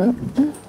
よ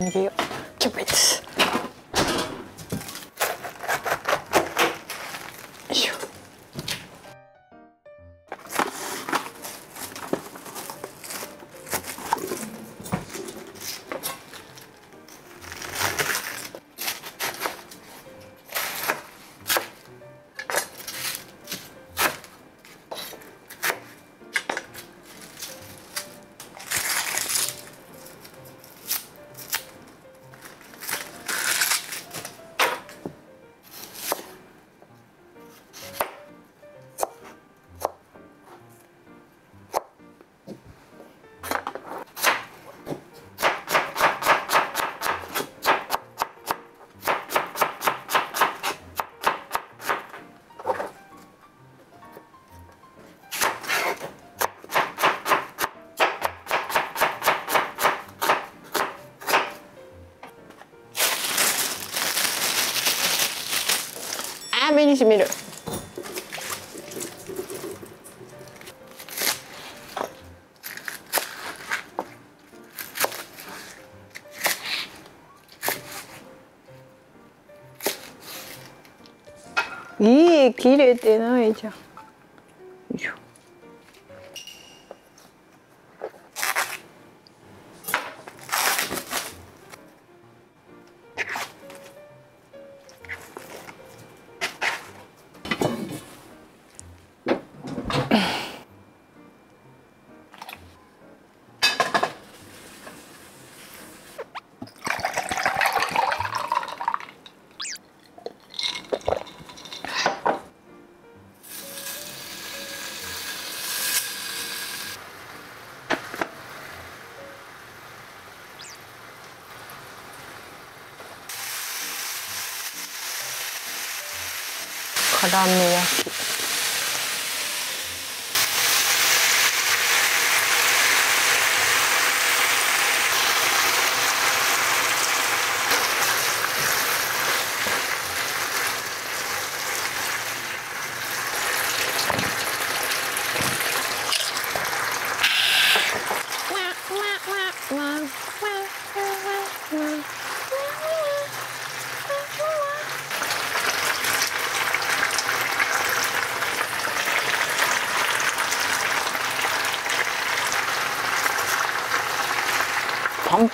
入れにしみる。いい切れてないじゃん。辛め焼きパン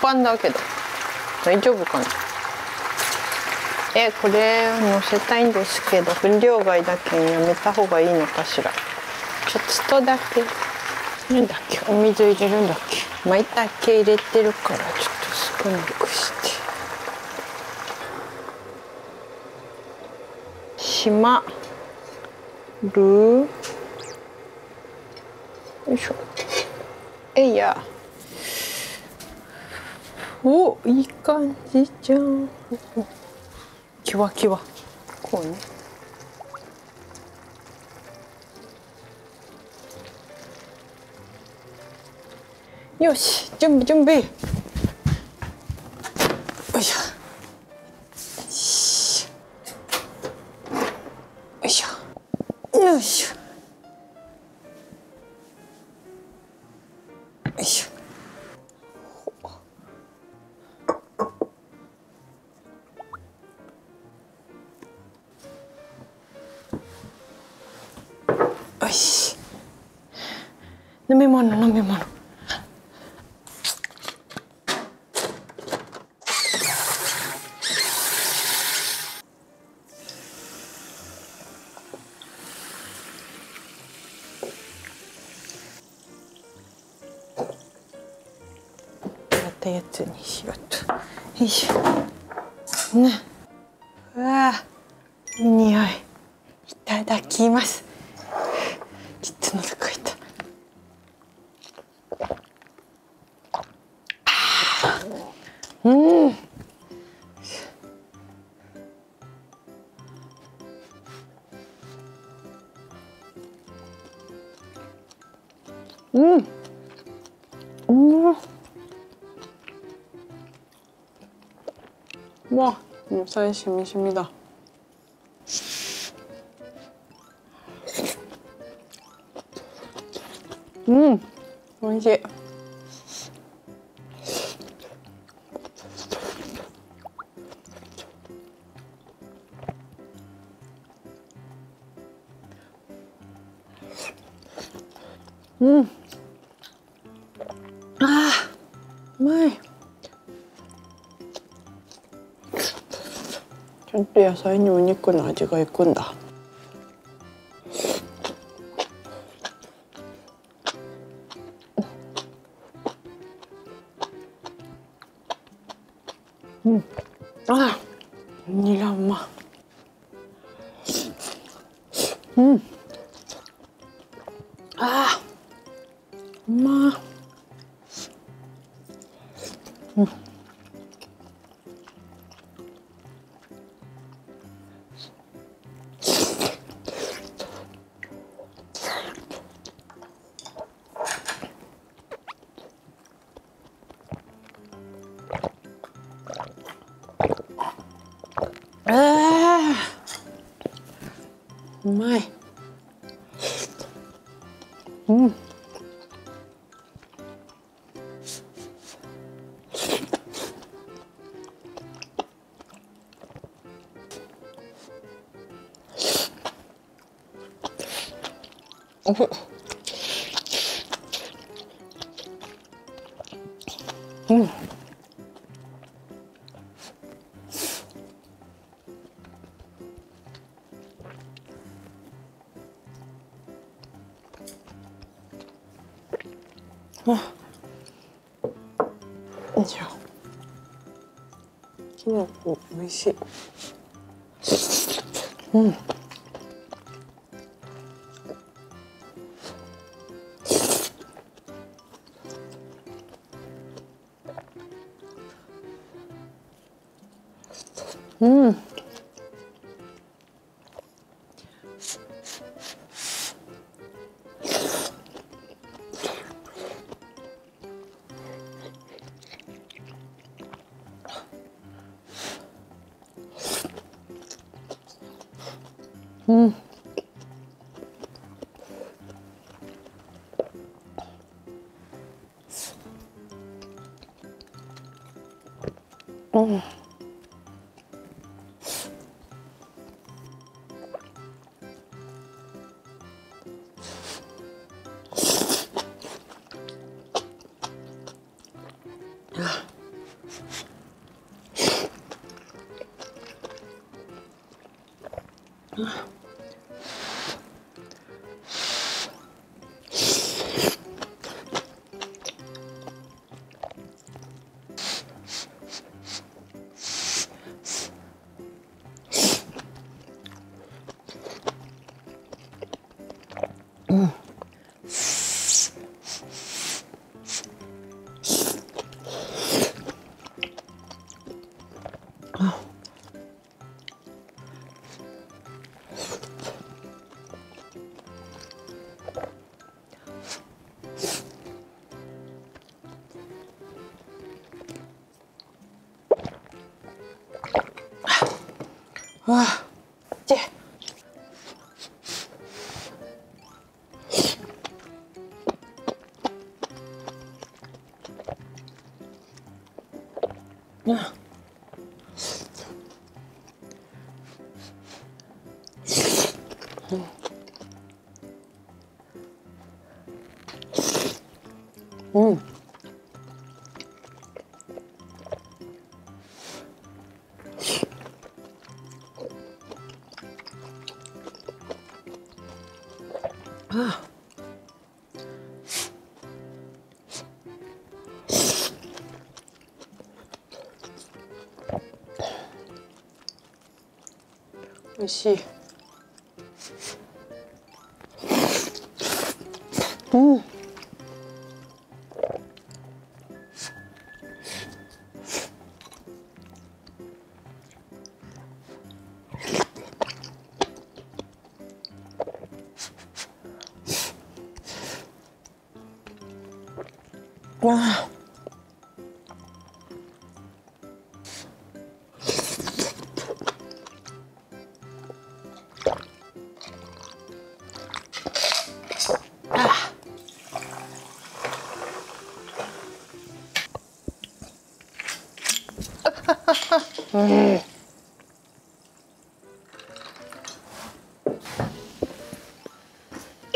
パンだけど。大丈夫かな？えこれ乗せたいんですけど分量外だけやめた方がいいのかしら？ちょっとだけ。なんだっけ？お水入れるんだっけ？舞茸入れてるからちょっと少なくして。しまるよいしょ。えいやおいい感じじゃん。キワキワ。こうね。よし準備準備。ったやつにしようと。よいしょ。ねうわいい匂い。いただきます。うわ野菜しみしみだうちゃんと野菜にお肉の味がいくんだうんあニラうおふうん。あよいしょきのこ美味しいうん。うわあち美味し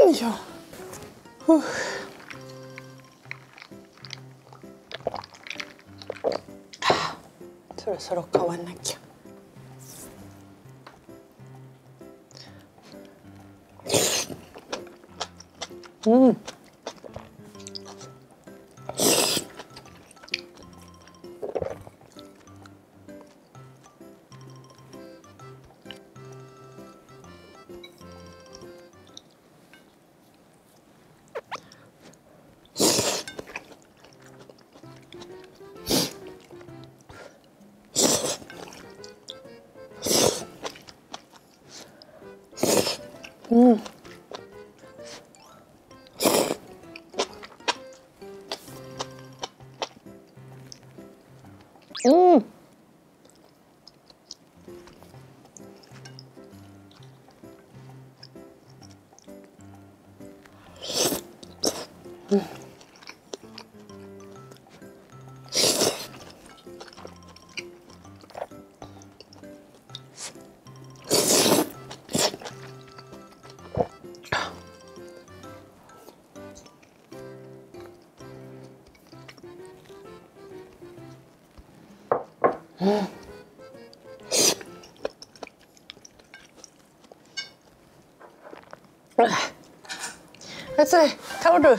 よいしょふうそろそろ変わんなき熱いタオルよい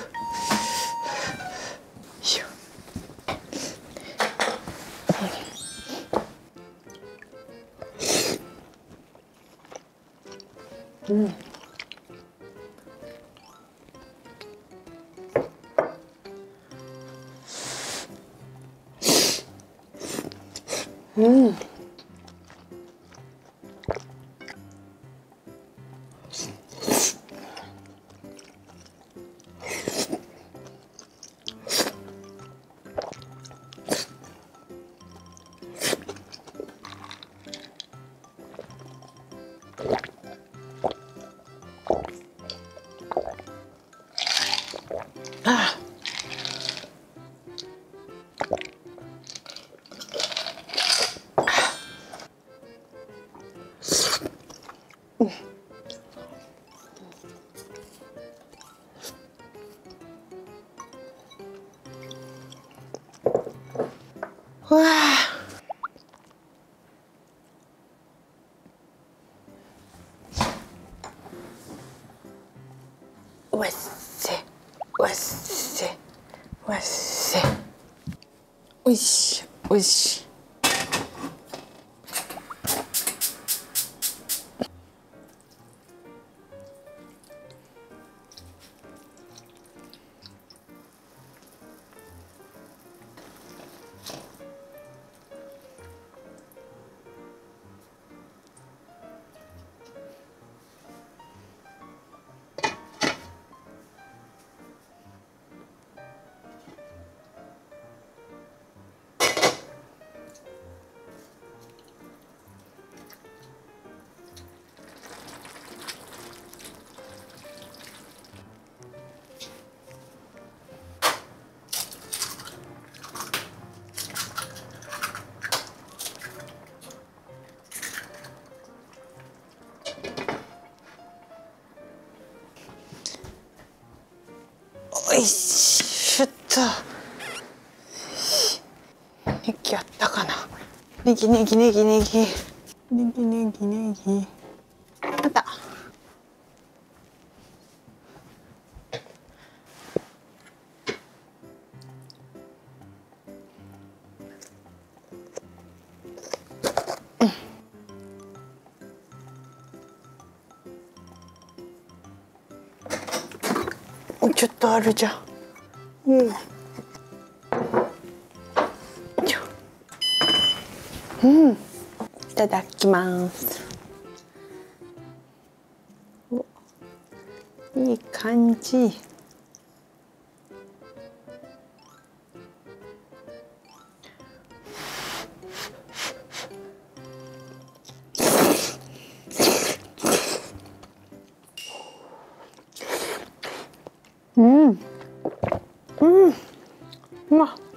あおいしおいしいしゅっと。ネギあったかな。ネギネギネギネギ。ネギネギネギ。あるじゃんうんうん、いただきます。おいい感じ。うまっ。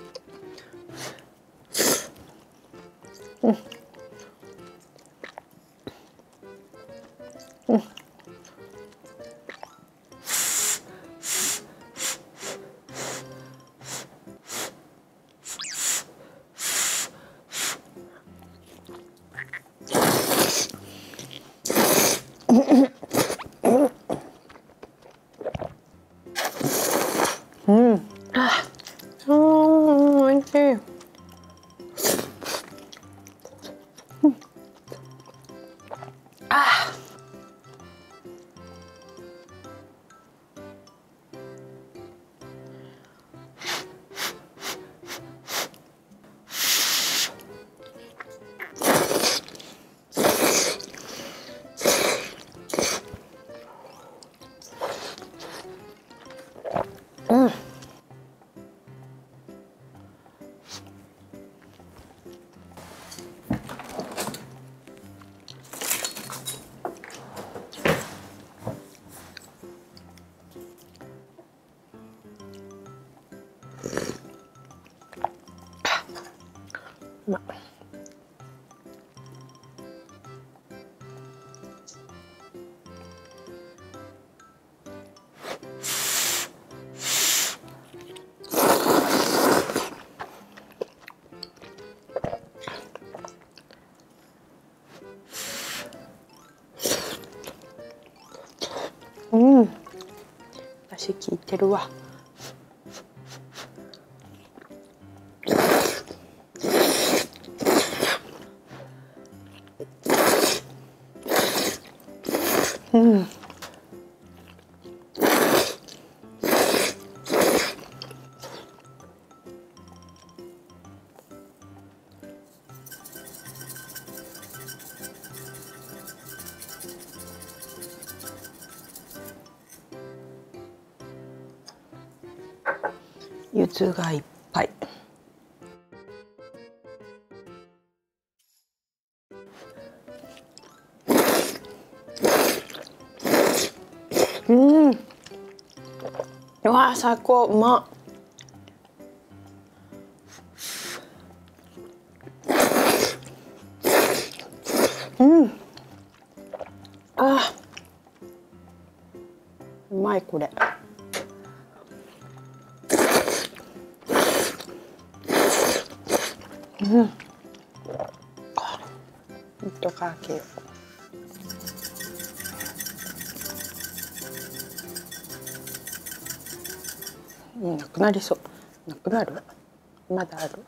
うん。あ、うん、おいしい。まっうん。足効いてるわ。柚子がいっぱい。うん。うわ最高うまっ。うん。あ、ほんとかけよう。うん、なくなりそう。なくなる？まだある？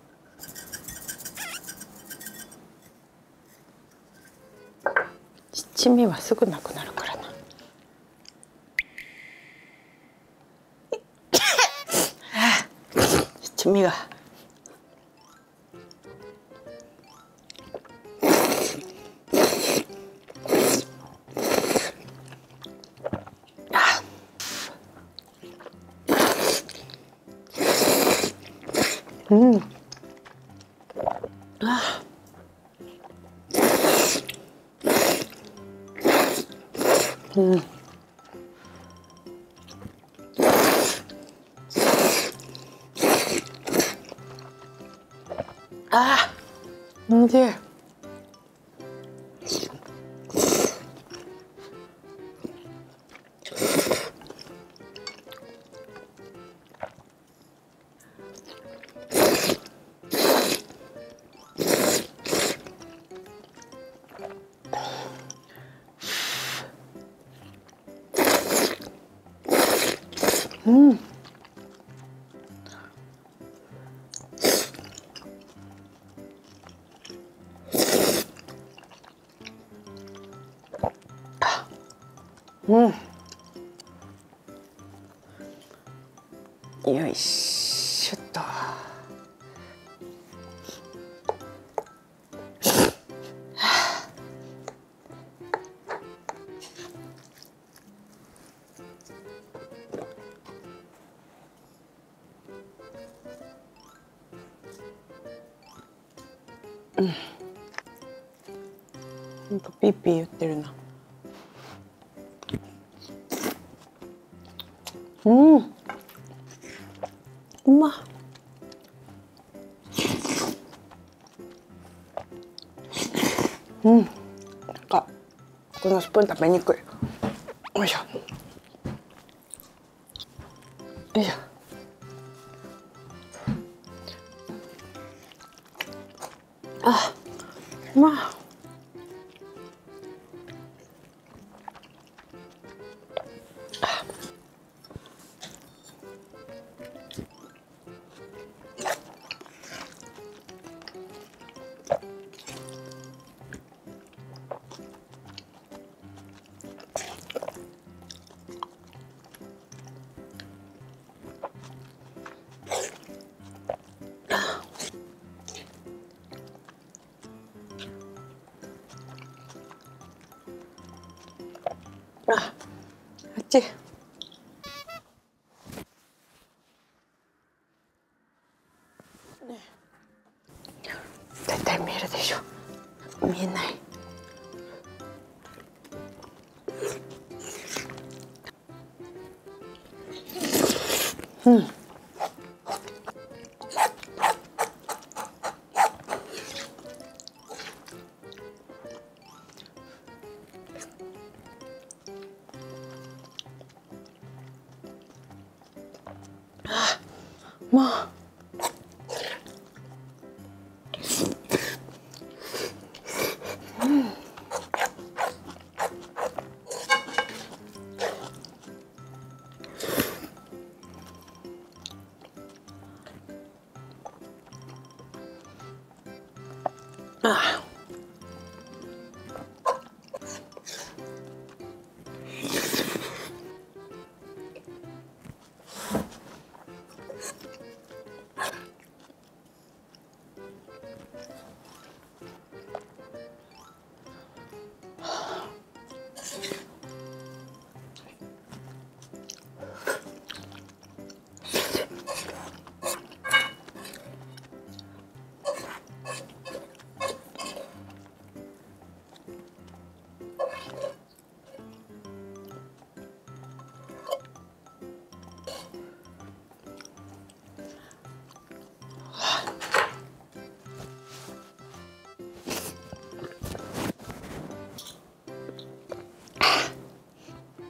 七味はすぐなくなるからな。七味が。あ。うん。あうんよいしょっと。うん。なんかピーピー言ってるな。うん。なんかこのスプーン食べにくい。よいしょ。よいしょ。あ、うまっ。あ、あっち。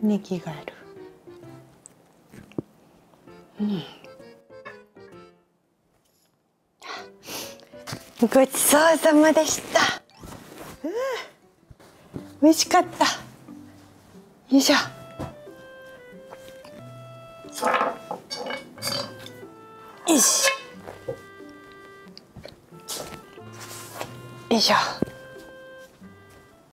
ネギがある。うん。ごちそうさまでした。うん。美味しかった。よいしょ。よし。よいしょ。